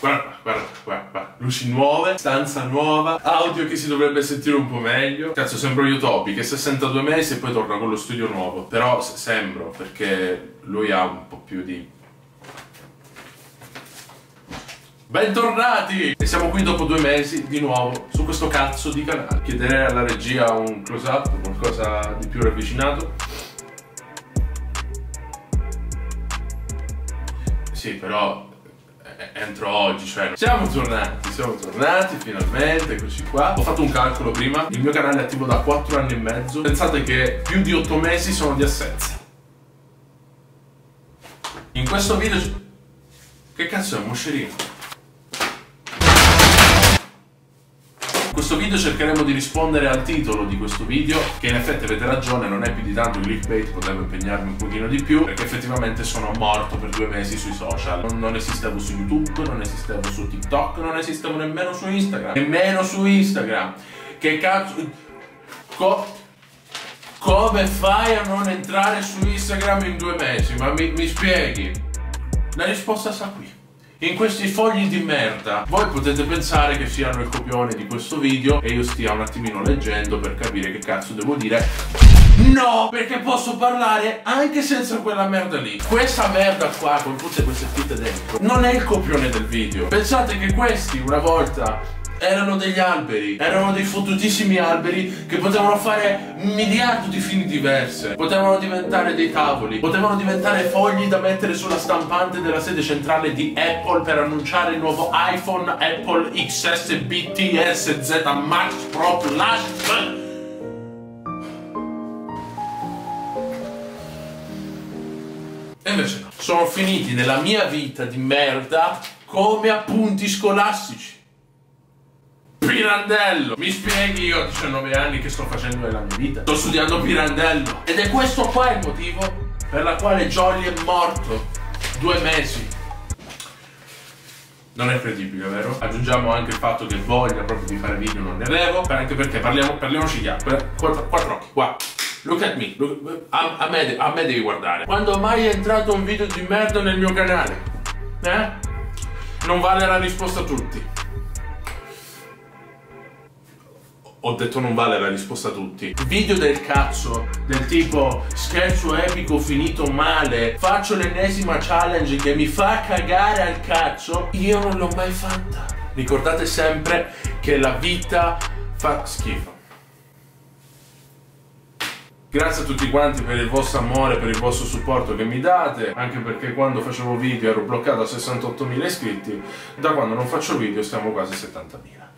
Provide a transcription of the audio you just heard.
Guarda guarda guarda. Luci nuove, stanza nuova, audio che si dovrebbe sentire un po' meglio. Cazzo, sembro io Topi che 62 mesi e poi torna con lo studio nuovo. Però sembro, perché lui ha un po' più di Bentornati! E siamo qui dopo due mesi di nuovo su questo cazzo di canale. Chiederei alla regia un close up, qualcosa di più ravvicinato. Sì, però entro oggi, cioè siamo tornati, siamo tornati finalmente, eccoci qua. Ho fatto un calcolo prima, il mio canale è attivo da 4 anni e mezzo. Pensate che più di 8 mesi sono di assenza. In questo video... Che cazzo è un moscerino? Questo video cercheremo di rispondere al titolo di questo video, che in effetti avete ragione, non è più di tanto clickbait, potevo impegnarmi un pochino di più, perché effettivamente sono morto per due mesi sui social. Non, non esistevo su YouTube, non esistevo su TikTok, non esistevo nemmeno su Instagram. Nemmeno su Instagram. Che cazzo... Co- come fai a non entrare su Instagram in due mesi? Ma mi, mi spieghi? La risposta sta qui. In questi fogli di merda voi potete pensare che siano il copione di questo video e io stia un attimino leggendo per capire che cazzo devo dire. No, perché posso parlare anche senza quella merda lì. Questa merda qua con tutte queste fitte dentro non è il copione del video. Pensate che questi una volta erano degli alberi, erano dei fottutissimi alberi che potevano fare un miliardo di fini diverse, potevano diventare dei tavoli, potevano diventare fogli da mettere sulla stampante della sede centrale di Apple per annunciare il nuovo iPhone Apple XS BTS Z Max Pro Plus. E invece no, sono finiti nella mia vita di merda come appunti scolastici. Pirandello! Mi spieghi io a 19 anni che sto facendo nella mia vita? Sto studiando Pirandello! Ed è questo qua il motivo per la quale Jolly è morto. Due mesi. Non è credibile, vero? Aggiungiamo anche il fatto che voglia proprio di fare video non ne avevo. Anche perché parliamo, parliamoci chiaro. Quattro, quattro occhi, qua. Look at me. Look- a, a me, a me devi guardare. Quando mai è entrato un video di merda nel mio canale? Eh? Non vale la risposta a tutti. Ho detto non vale la risposta a tutti. Video del cazzo, del tipo scherzo epico finito male, faccio l'ennesima challenge che mi fa cagare al cazzo, io non l'ho mai fatta. Ricordate sempre che la vita fa schifo. Grazie a tutti quanti per il vostro amore, per il vostro supporto che mi date, anche perché quando facevo video ero bloccato a 68.000 iscritti, da quando non faccio video stiamo quasi a 70.000.